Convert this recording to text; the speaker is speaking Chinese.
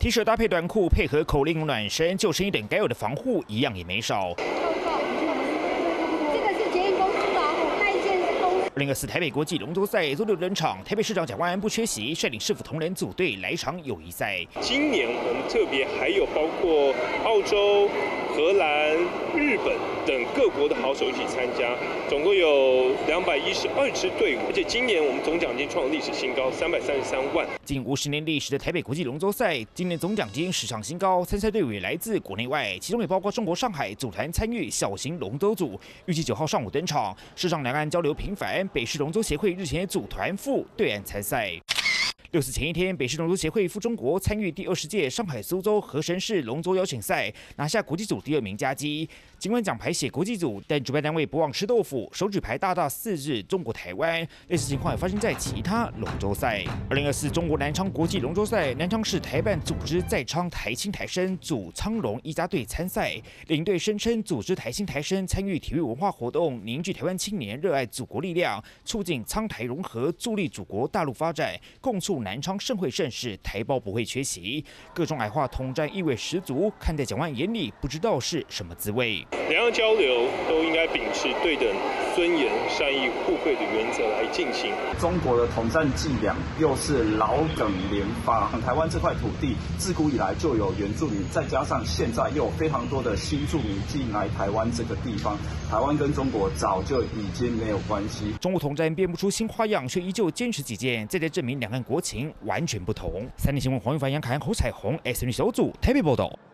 T 恤搭配短裤，配合口令暖身，救生衣等该有的防护，一样也没少。二零二四台北国际龙舟赛周六登场，台北市长蒋万安不缺席，率领市府同仁组队来场友谊赛。今年我们特别还有包括澳洲、荷兰、日本等各国的好手一起参加，总共有两百一十二支队伍，而且今年我们总奖金创历史新高，三百三十三万。近五十年历史的台北国际龙舟赛，今年总奖金史上新高，参赛队伍也来自国内外，其中也包括中国上海组团参与小型龙舟组，预计九号上午登场。市上两岸交流频繁。北市龙舟协会日前组团赴对岸参赛。六四前一天，北市龙舟协会赴中国参与第二十届上海苏州河神市龙舟邀请赛，拿下国际组第二名佳绩。尽管奖牌写国际组，但主办单位不忘吃豆腐，手举牌大大四日中国台湾。类似情况也发生在其他龙舟赛。二零二四中国南昌国际龙舟赛，南昌市台办组织在昌台青台生组苍龙一家队参赛，领队声称组织台青台生参与体育文化活动，凝聚台湾青年热爱祖国力量，促进苍台融合，助力祖国大陆发展，共促。南昌盛会盛世，台胞不会缺席，各种矮化统战意味十足。看在蒋万眼里，不知道是什么滋味。两岸交流都应该秉持对等、尊严、善意、互惠的原则来进行。中国的统战伎俩又是老梗连发。台湾这块土地自古以来就有原住民，再加上现在又有非常多的新住民进来台湾这个地方，台湾跟中国早就已经没有关系。中国统战变不出新花样，却依旧坚持己见，再在证明两岸国情完全不同。三立新闻黄玉凡、杨凯、侯彩虹，S 女小组特别报道。